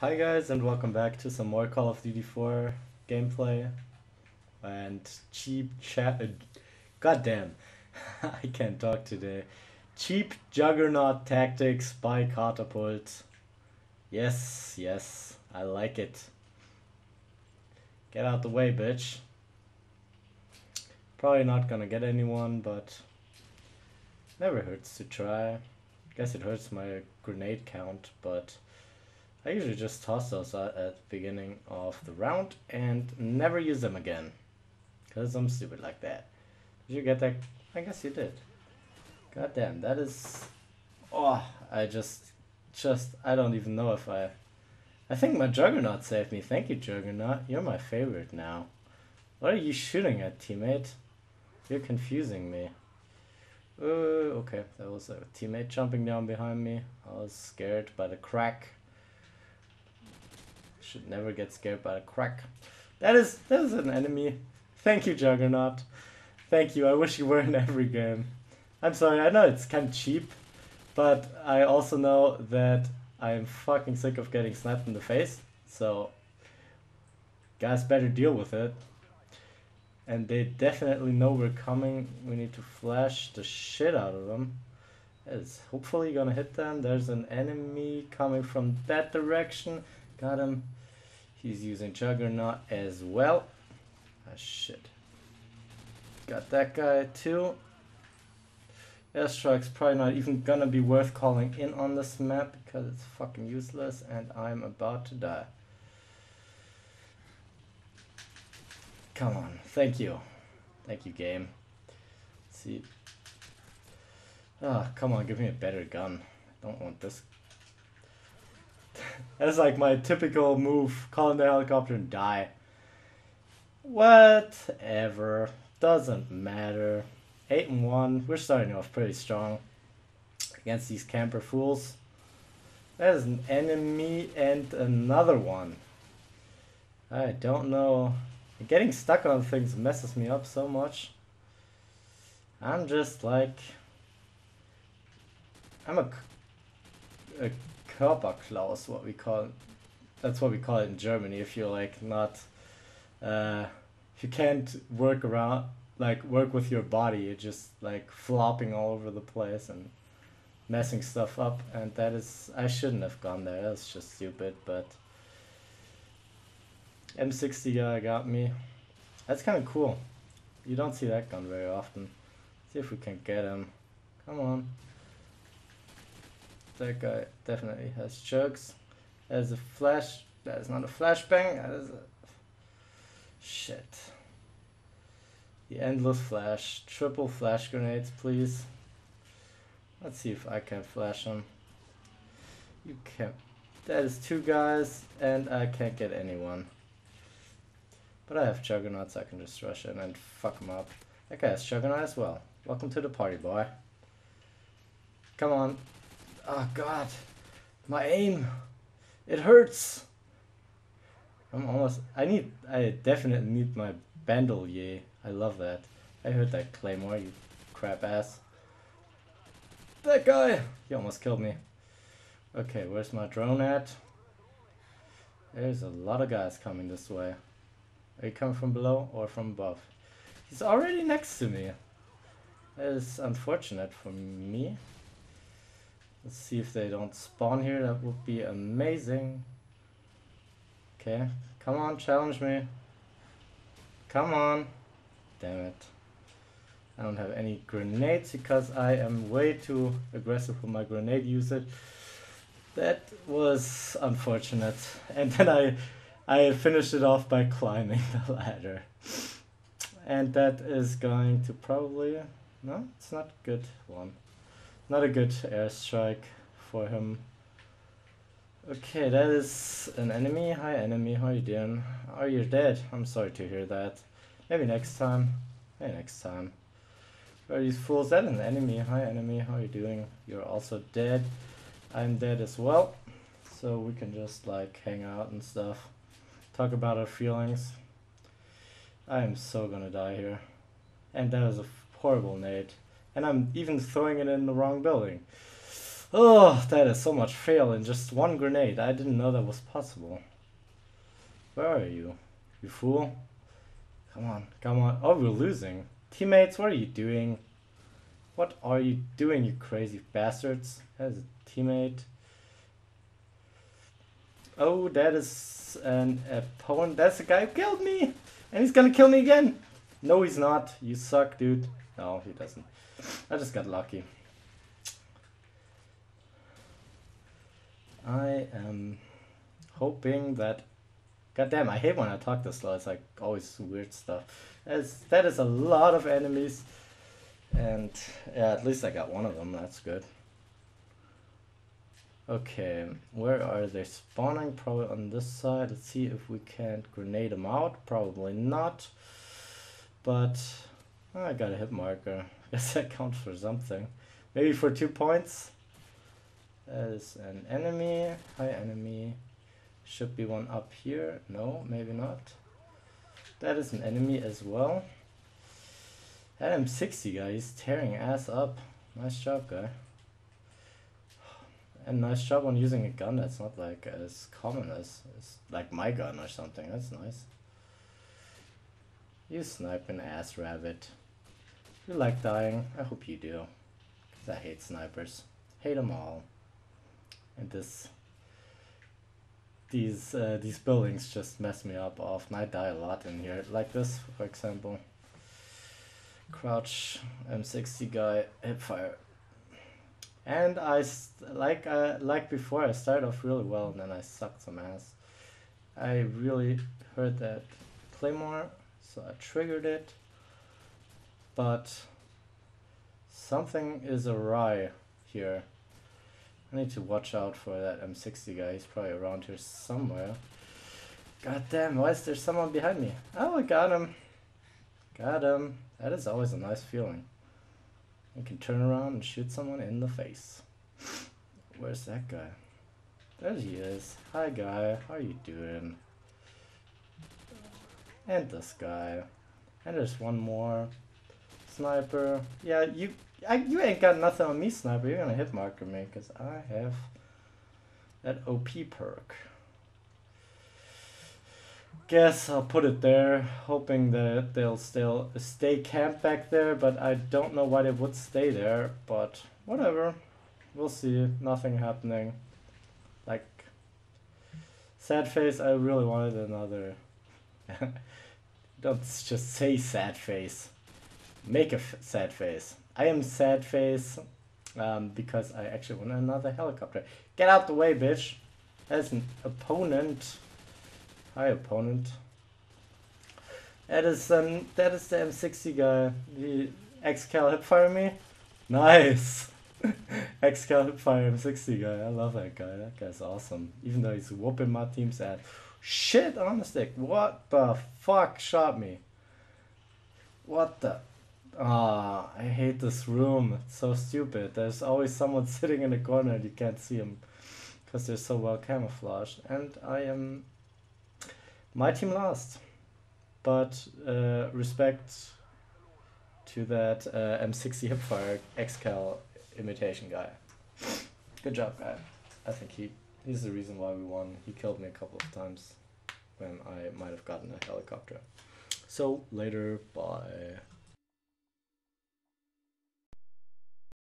Hi guys and welcome back to some more Call of Duty 4 gameplay and cheap chat. Uh, goddamn, I can't talk today. Cheap Juggernaut tactics by Katerpult. Yes, yes, I like it. Get out the way, bitch. Probably not gonna get anyone, but never hurts to try. Guess it hurts my grenade count, but I usually just toss those at the beginning of the round and never use them again. Because I'm stupid like that. Did you get that? I guess you did. God damn, that is... Oh, I just... Just... I don't even know if I... I think my Juggernaut saved me. Thank you, Juggernaut. You're my favorite now. What are you shooting at, teammate? You're confusing me. Uh, okay, that was a teammate jumping down behind me. I was scared by the crack. Should never get scared by a crack. That is that is an enemy. Thank you, Juggernaut. Thank you. I wish you were in every game. I'm sorry, I know it's kind of cheap, but I also know that I'm fucking sick of getting snapped in the face. So, guys better deal with it. And they definitely know we're coming. We need to flash the shit out of them. It's hopefully gonna hit them. There's an enemy coming from that direction. Got him. He's using Juggernaut as well. Ah, shit. Got that guy too. Airstrike's probably not even gonna be worth calling in on this map because it's fucking useless and I'm about to die. Come on, thank you. Thank you, game. Let's see. Ah, oh, come on, give me a better gun. I don't want this that's like my typical move, call in the helicopter and die. Whatever. Doesn't matter. 8 and 1. We're starting off pretty strong against these camper fools. There's an enemy and another one. I don't know. Getting stuck on things messes me up so much. I'm just like... I'm a, a Körperklaus, what we call that's what we call it in Germany. If you're like not, uh, if you can't work around, like work with your body, you're just like flopping all over the place and messing stuff up. And that is, I shouldn't have gone there. That's just stupid. But M60 guy got me. That's kind of cool. You don't see that gun very often. See if we can get him. Come on. That guy definitely has chugs. There's a flash. That is not a flashbang. That is a... Shit. The endless flash. Triple flash grenades, please. Let's see if I can flash them. You can't. That is two guys, and I can't get anyone. But I have Juggernauts, I can just rush in and fuck them up. That guy has Juggernaut as well. Welcome to the party, boy. Come on, Oh god. My aim. It hurts. I'm almost I need I definitely need my bandolier. I love that. I heard that claymore, you crap ass. That guy! He almost killed me. Okay, where's my drone at? There's a lot of guys coming this way. Are you coming from below or from above? He's already next to me. That is unfortunate for me. Let's see if they don't spawn here. That would be amazing. Okay. Come on, challenge me. Come on. Damn it. I don't have any grenades because I am way too aggressive with my grenade usage. That was unfortunate. And then I I finished it off by climbing the ladder. And that is going to probably... No, it's not good one. Not a good airstrike for him. Okay, that is an enemy. Hi enemy, how you doing? Oh, are you dead? I'm sorry to hear that. Maybe next time. Maybe next time. Where are these fools? That an enemy. Hi enemy, how are you doing? You're also dead. I'm dead as well. So we can just like hang out and stuff. Talk about our feelings. I am so gonna die here. And that was a horrible nade. And I'm even throwing it in the wrong building. Oh, that is so much fail in just one grenade. I didn't know that was possible. Where are you? You fool. Come on, come on. Oh, we're losing. Teammates, what are you doing? What are you doing, you crazy bastards? Is a teammate. Oh, that is an opponent. That's the guy who killed me! And he's gonna kill me again! No, he's not. You suck, dude. No, he doesn't. I just got lucky. I am hoping that... God damn, I hate when I talk this slow. It's like always weird stuff. As that is a lot of enemies. And yeah, at least I got one of them. That's good. Okay, where are they spawning? Probably on this side. Let's see if we can't grenade them out. Probably not. But Oh, I got a hit marker. Guess that counts for something. Maybe for two points. That is an enemy. Hi enemy. Should be one up here. No, maybe not. That is an enemy as well. That M60 guy, he's tearing ass up. Nice job, guy. And nice job on using a gun that's not like as common as, as like my gun or something. That's nice. You sniping ass rabbit. You like dying? I hope you do. Cause I hate snipers. Hate them all. And this these uh, these buildings just mess me up often. I die a lot in here. Like this, for example. Crouch M60 guy hipfire. And I like uh, like before I started off really well and then I sucked some ass. I really heard that claymore, so I triggered it. But something is awry here. I need to watch out for that M60 guy. He's probably around here somewhere. God damn, why is there someone behind me? Oh, I got him. Got him. That is always a nice feeling. You can turn around and shoot someone in the face. Where's that guy? There he is. Hi guy, how you doing? And this guy. And there's one more. Sniper. Yeah, you I, you ain't got nothing on me, Sniper. You're gonna hit marker me, because I have that OP perk. Guess I'll put it there, hoping that they'll still stay camped back there, but I don't know why they would stay there, but whatever. We'll see. Nothing happening. Like, sad face, I really wanted another... don't just say sad face. Make a sad face. I am sad face um, because I actually want another helicopter. Get out the way, bitch. That's an opponent. Hi, opponent. That is um, that is the M60 guy. The Xcal hipfire me. Nice. Xcal hipfire M60 guy. I love that guy. That guy's awesome. Even though he's whooping my team's ass. Shit on the stick. What the fuck shot me? What the? Ah, I hate this room. It's so stupid. There's always someone sitting in the corner and you can't see them because they're so well camouflaged. And I am. My team lost. But uh, respect to that uh, M60 hipfire Xcal imitation guy. Good job, guy. I think he he's the reason why we won. He killed me a couple of times when I might have gotten a helicopter. So later, bye.